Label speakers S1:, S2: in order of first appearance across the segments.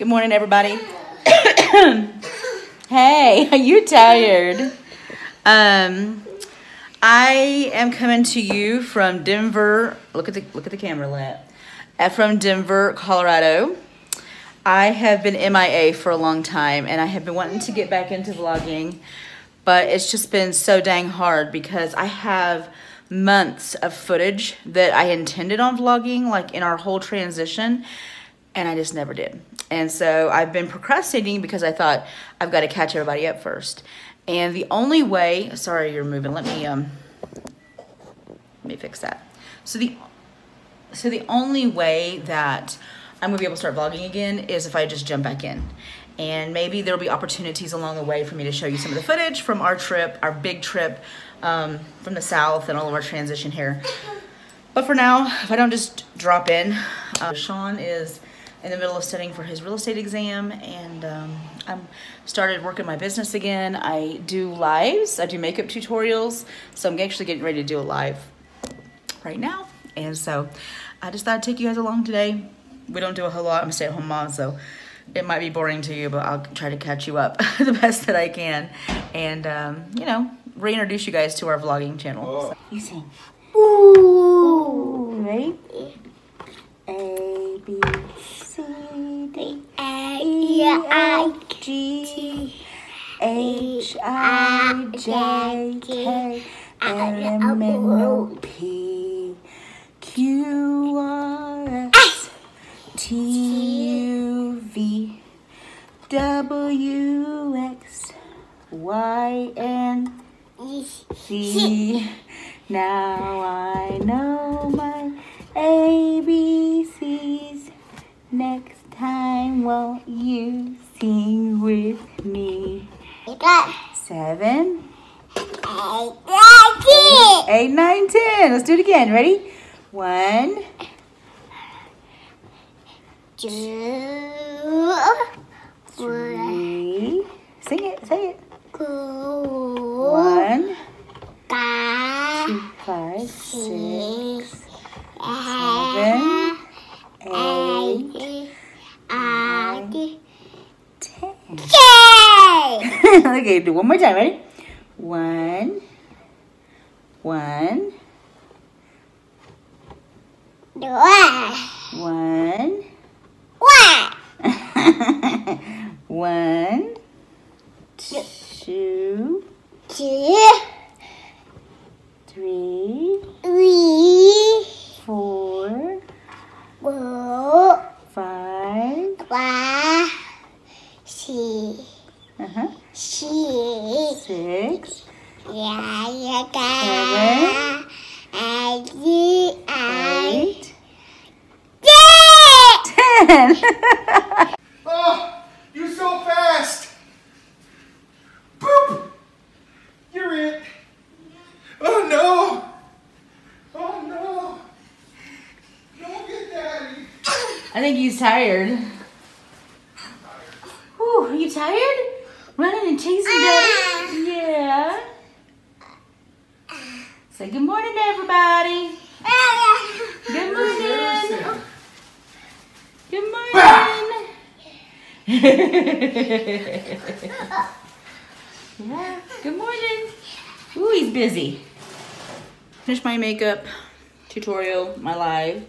S1: Good morning, everybody. hey, are you tired? Um, I am coming to you from Denver. Look at the look at the camera, Lat. Uh, From Denver, Colorado. I have been MIA for a long time, and I have been wanting to get back into vlogging, but it's just been so dang hard because I have months of footage that I intended on vlogging, like in our whole transition, and I just never did. And so I've been procrastinating because I thought I've got to catch everybody up first. And the only way, sorry, you're moving. Let me um, let me fix that. So the so the only way that I'm gonna be able to start vlogging again is if I just jump back in. And maybe there'll be opportunities along the way for me to show you some of the footage from our trip, our big trip um, from the south and all of our transition here. But for now, if I don't just drop in, uh, Sean is in the middle of studying for his real estate exam and um, I'm started working my business again. I do lives, I do makeup tutorials. So I'm actually getting ready to do a live right now. And so I just thought I'd take you guys along today. We don't do a whole lot. I'm a stay-at-home mom, so it might be boring to you, but I'll try to catch you up the best that I can. And, um, you know, reintroduce you guys to our vlogging channel. So, you sing. Ooh. Ready? A, B, C, D, E, I, G, H, I, J, K, L, M, N, O, P, Q, R, S, T, U, V, W, X, Y. Now I know my ABCs. Time, won't you sing with me? Seven, eight, nine, ten. Let's do it again. Ready? One, three. Sing it. Say it. One, two, five, six, okay, do one more time. Ready? One, one, one, one, two, three, uh-huh, six, eight, ten.
S2: Oh, you so fast! Boop! You're it! Oh no! Oh no! Don't get daddy!
S1: I think he's tired. Whew, are you tired? Chasing daddy? Yeah. Say good morning to everybody. Good morning. Good morning. yeah. Good morning. Ooh, he's busy. Finished my makeup tutorial, my live,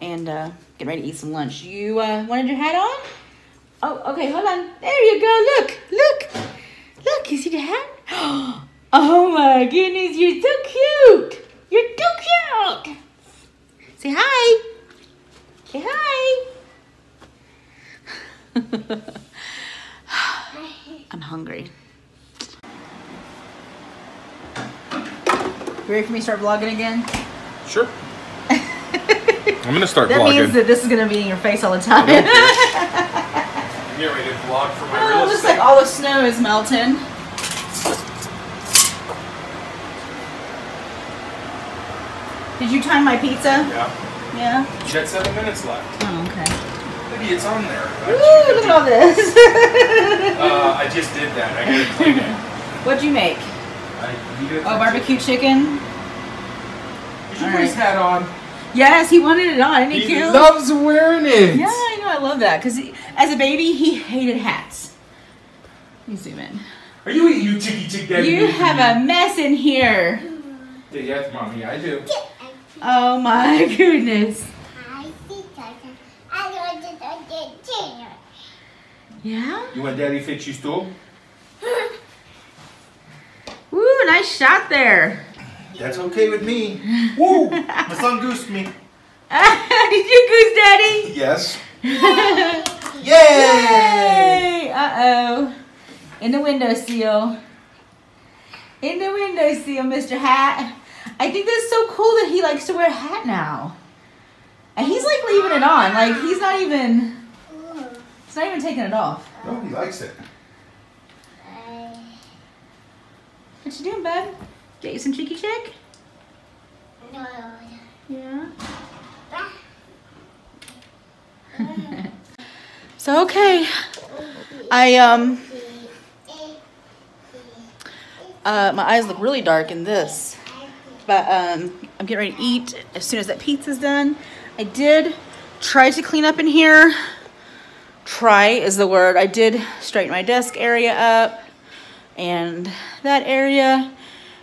S1: and uh, getting ready to eat some lunch. You uh, wanted your hat on? Oh, okay, hold on. There you go. Look, look, look. You hat? Oh my goodness, you're so cute. You're too cute. Say hi. Say hi. I'm hungry. You ready for me to start vlogging again?
S2: Sure. I'm gonna start
S1: That
S2: vlogging.
S1: means that this is gonna be in your face all the time.
S2: I'm getting ready to vlog for my
S1: oh,
S2: real
S1: looks like all the snow is melting. Did you time my pizza?
S2: Yeah.
S1: Yeah.
S2: You got seven minutes left.
S1: Oh, okay.
S2: Maybe it's on there.
S1: Woo, look at all this.
S2: Uh, I just did that. I gotta clean it.
S1: What'd you make? Oh, barbecue chicken.
S2: Did you put his hat on?
S1: Yes, he wanted it on. Didn't he,
S2: He loves wearing it.
S1: Yeah, I know, I love that because as a baby, he hated hats. Let me zoom in.
S2: Are you eating you ticky tick daddy?
S1: You have a mess in here.
S2: Yes, mommy, I do.
S1: Oh my goodness. I see Carson. I wanted to get to it. Yeah?
S2: You want daddy fix your stool?
S1: Woo, nice shot there.
S2: That's okay with me. Woo! My son goosed me.
S1: Did you goose daddy?
S2: Yes. Yay!
S1: Yay! Uh-oh. In the window seal. In the window seal, Mr. Hat. I think that's so cool that he likes to wear a hat now. And he's like leaving it on. Like he's not even he's not even taking it off.
S2: No, he likes it.
S1: What you doing, bud? Get you some cheeky chick? Yeah. so okay. I um uh my eyes look really dark in this. But um I'm getting ready to eat as soon as that pizza's done. I did try to clean up in here. Try is the word. I did straighten my desk area up and that area.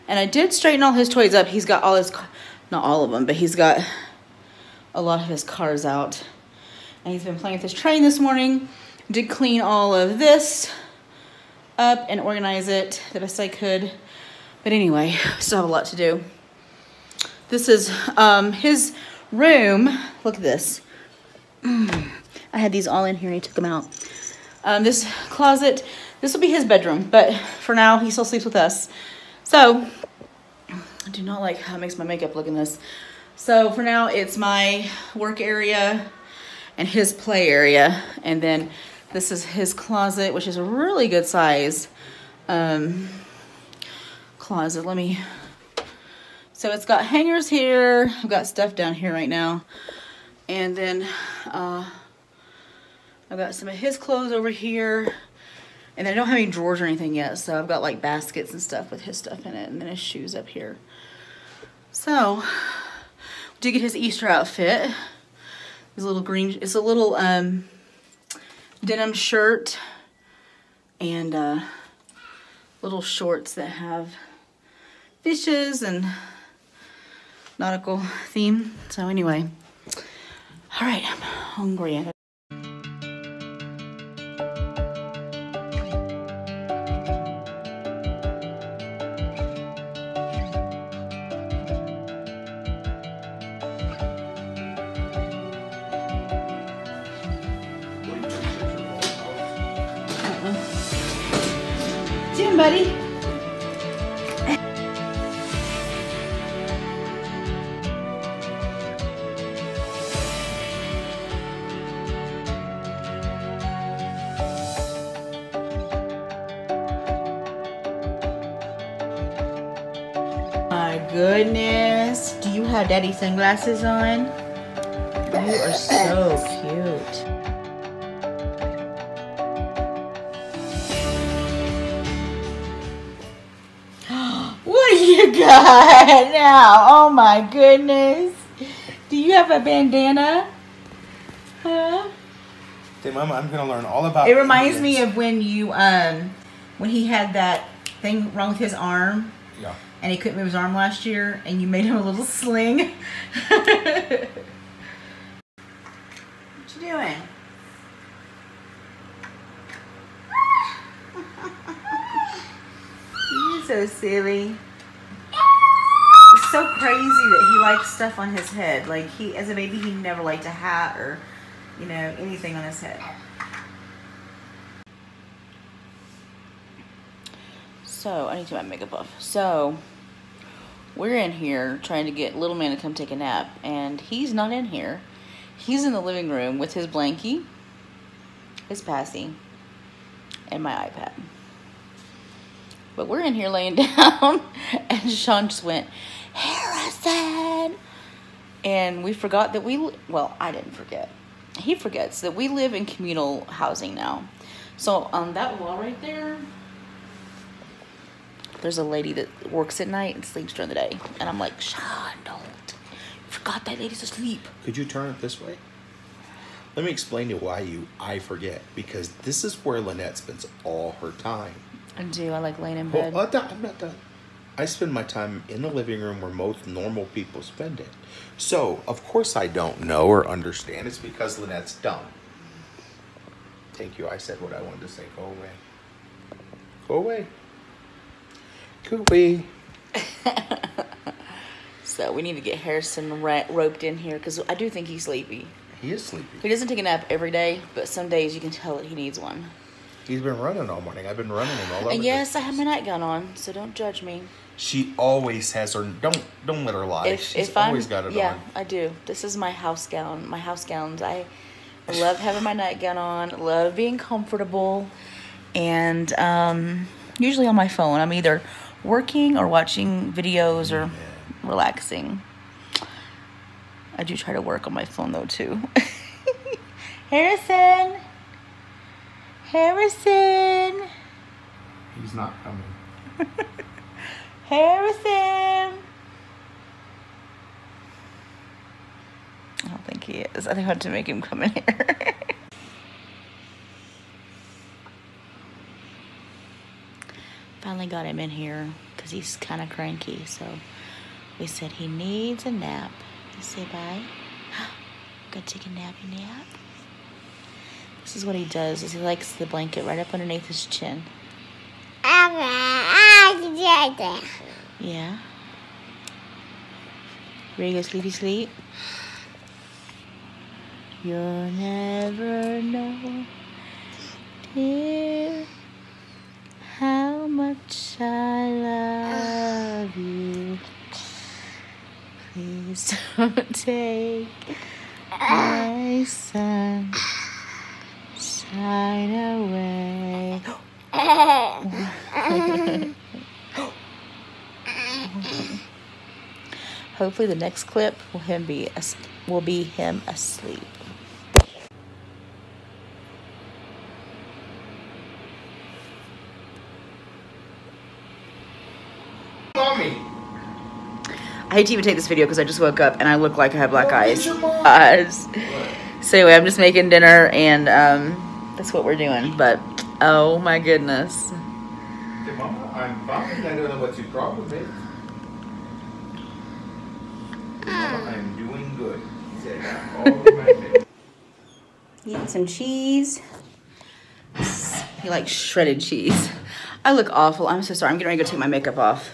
S1: And I did straighten all his toys up. He's got all his, not all of them, but he's got a lot of his cars out. And he's been playing with his train this morning. Did clean all of this up and organize it the best I could. But anyway, still have a lot to do. This is um, his room. Look at this. I had these all in here and he took them out. Um, this closet, this will be his bedroom, but for now he still sleeps with us. So, I do not like how it makes my makeup look in this. So for now it's my work area and his play area. And then this is his closet, which is a really good size um, closet. Let me, so it's got hangers here. I've got stuff down here right now. And then uh, I've got some of his clothes over here. And I don't have any drawers or anything yet, so I've got like baskets and stuff with his stuff in it, and then his shoes up here. So, did get his Easter outfit. His little green, it's a little um, denim shirt and uh, little shorts that have fishes and nautical theme. So anyway, all right, I'm hungry. Jim, buddy. Daddy sunglasses on? You are so cute. What do you got now? Oh my goodness. Do you have a bandana? Huh?
S2: Hey, Mama, I'm gonna learn all about.
S1: It reminds me of when you um when he had that thing wrong with his arm. And he couldn't move his arm last year and you made him a little sling. what you doing? You're so silly. It's so crazy that he likes stuff on his head. Like he, as a baby, he never liked a hat or, you know, anything on his head. So I need to get my makeup off. So we're in here trying to get little man to come take a nap, and he's not in here. He's in the living room with his blankie, his passy, and my iPad. But we're in here laying down, and Sean just went, Harrison! And we forgot that we, well, I didn't forget. He forgets that we live in communal housing now. So on that wall right there, there's a lady that works at night and sleeps during the day. And I'm like, Sean, don't. You forgot that lady's asleep.
S2: Could you turn it this way?
S3: Let me explain to you why you I forget because this is where Lanette spends all her time.
S1: I do. I like laying in bed.
S3: Uh, I'm I'm not done. I spend my time in the living room where most normal people spend it. So, of course, I don't know or understand. It's because Lanette's dumb. Thank you. I said what I wanted to say. Go away. Go away. Away.
S1: So we need to get Harrison roped in here because I do think he's sleepy.
S3: He is sleepy.
S1: He doesn't take a nap every day, but some days you can tell that he needs one.
S3: He's been running all morning. I've been running him all over.
S1: And yes, I have my nightgown on, so don't judge me.
S3: She always has her. Don't don't let her lie.
S1: If
S3: She's
S1: if I'm
S3: always got it
S1: yeah,
S3: on.
S1: Yeah, I do. This is my house gown. My house gowns. I, I love having my nightgown on. Love being comfortable, and um, usually on my phone. I'm either working or watching videos or relaxing. I do try to work on my phone though too. Harrison. Harrison.
S3: He's not coming.
S1: Harrison. I don't think he is. I think I have to make him come in here. Finally got him in here because he's kind of cranky. So we said he needs a nap. You say bye. Go take a nappy nap. This is what he does. Is he likes the blanket right up underneath his chin. Yeah. Ready to go sleepy sleep? You'll never know, dear, much I love you. Please don't take my sunshine away. Hopefully, the next clip will him be will be him asleep.
S3: Mommy.
S1: I hate to even take this video because I just woke up and I look like I have black eyes.
S3: get
S1: eyes. So anyway, I'm just making dinner and um, that's what we're doing. But oh my goodness,
S3: Okay, Mama, I'm fine. I don't know what your problem is. Mama, I'm doing good. He said, all in
S1: eating some cheese. He likes shredded cheese. I look awful. I'm so sorry. I'm getting ready to go take my makeup off.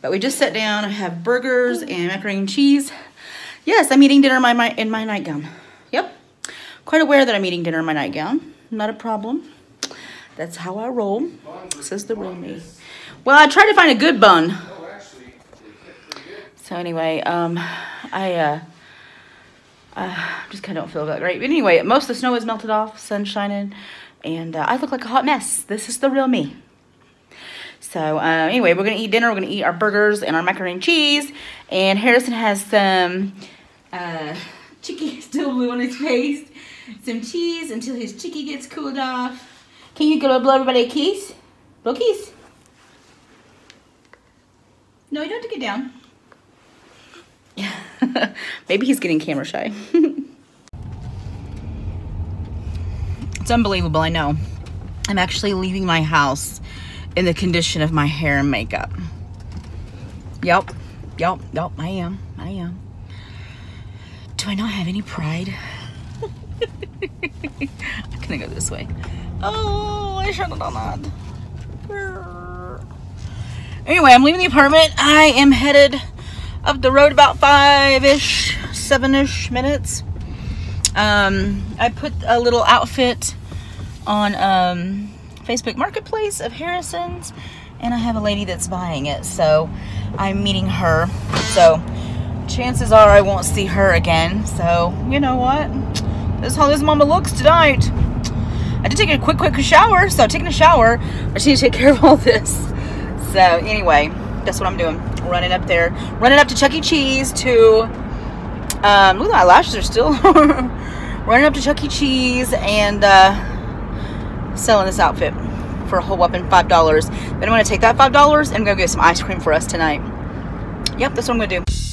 S1: But we just sat down. I have burgers and macaroni and cheese. Yes, I'm eating dinner in my, my in my nightgown. Yep. Quite aware that I'm eating dinner in my nightgown. Not a problem. That's how I roll. Says the real me. Well, I tried to find a good bun. So anyway, um, I uh, uh, just kind of don't feel that great. But anyway, most of the snow has melted off, sun's shining, and uh, I look like a hot mess. This is the real me. So uh, anyway, we're gonna eat dinner. We're gonna eat our burgers and our macaroni and cheese. And Harrison has some uh, chicky still blue on his face. Some cheese until his chicky gets cooled off. Can you go blow everybody a kiss? Blow a kiss. No, you don't have to get down. Maybe he's getting camera shy. it's unbelievable, I know. I'm actually leaving my house in the condition of my hair and makeup. Yep, yep, yep, I am, I am. Do I not have any pride? I'm gonna go this way. Oh, I should have done that. Anyway, I'm leaving the apartment. I am headed up the road about five-ish, seven-ish minutes. Um, I put a little outfit on um, Facebook Marketplace of Harrison's, and I have a lady that's buying it, so I'm meeting her. So chances are I won't see her again. So you know what? This is how this mama looks tonight. I did take a quick, quick shower, so taking a shower. I just need to take care of all this. So anyway, that's what I'm doing. Running up there, running up to Chuck E. Cheese to. Um, my lashes are still running up to Chuck E. Cheese and uh, selling this outfit for a whole whopping five dollars. Then I'm gonna take that five dollars and go get some ice cream for us tonight. Yep, that's what I'm gonna do.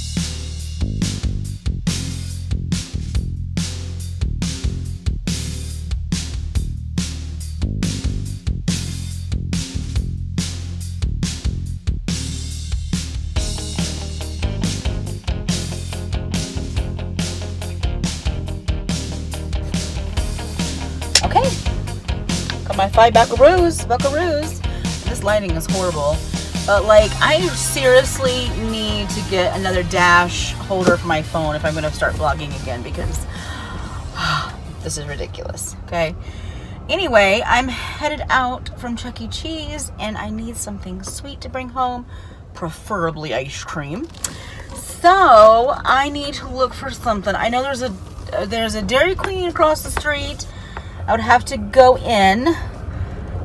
S1: Five buckaroos, buckaroos. This lighting is horrible. But like, I seriously need to get another dash holder for my phone if I'm gonna start vlogging again because this is ridiculous, okay? Anyway, I'm headed out from Chuck E. Cheese and I need something sweet to bring home, preferably ice cream. So I need to look for something. I know there's a there's a Dairy Queen across the street. I would have to go in,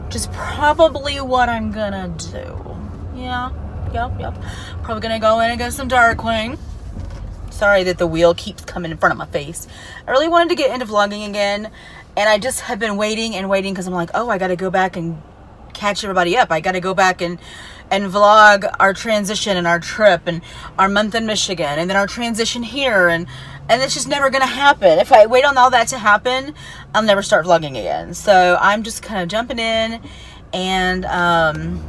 S1: which is probably what I'm gonna do. Yeah, yep, yep. Probably gonna go in and get some Queen. Sorry that the wheel keeps coming in front of my face. I really wanted to get into vlogging again and I just have been waiting and waiting because I'm like, oh, I got to go back and catch everybody up. I got to go back and and vlog our transition and our trip and our month in Michigan and then our transition here and and it's just never gonna happen. If I wait on all that to happen, I'll never start vlogging again. So I'm just kind of jumping in and um,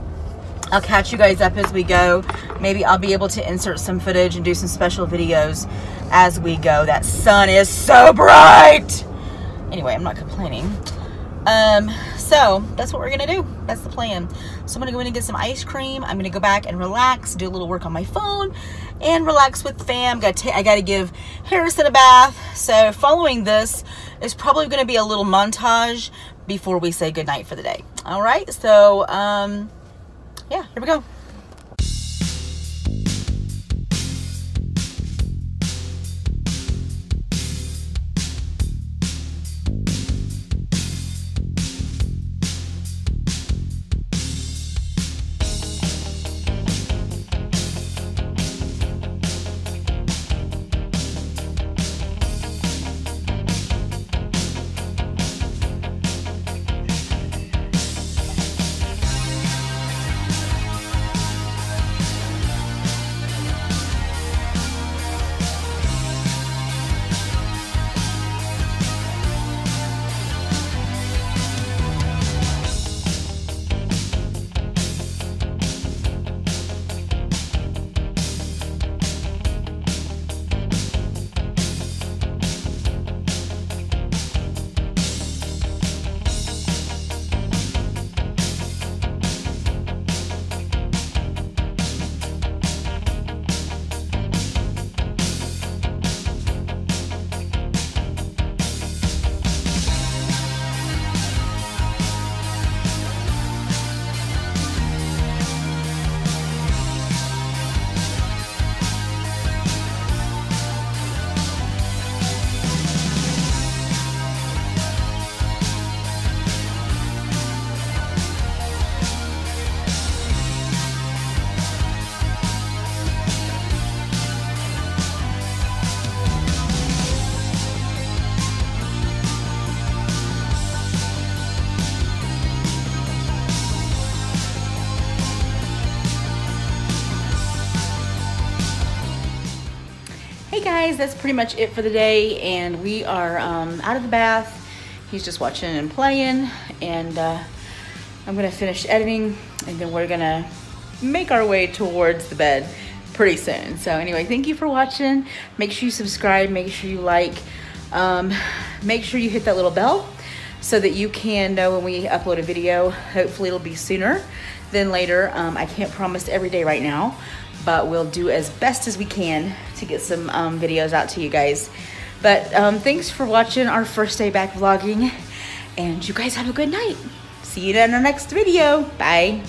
S1: I'll catch you guys up as we go. Maybe I'll be able to insert some footage and do some special videos as we go. That sun is so bright. Anyway, I'm not complaining. Um, so that's what we're gonna do. That's the plan. So I'm gonna go in and get some ice cream. I'm gonna go back and relax, do a little work on my phone, and relax with fam. Got I gotta give Harrison a bath. So following this is probably gonna be a little montage before we say goodnight for the day. All right. So um, yeah, here we go. Guys, that's pretty much it for the day, and we are um, out of the bath. He's just watching and playing, and uh, I'm gonna finish editing, and then we're gonna make our way towards the bed pretty soon. So anyway, thank you for watching. Make sure you subscribe, make sure you like, um, make sure you hit that little bell so that you can know when we upload a video. Hopefully it'll be sooner than later. Um, I can't promise every day right now, but we'll do as best as we can to get some um, videos out to you guys. But um, thanks for watching our first day back vlogging and you guys have a good night. See you in our next video. Bye.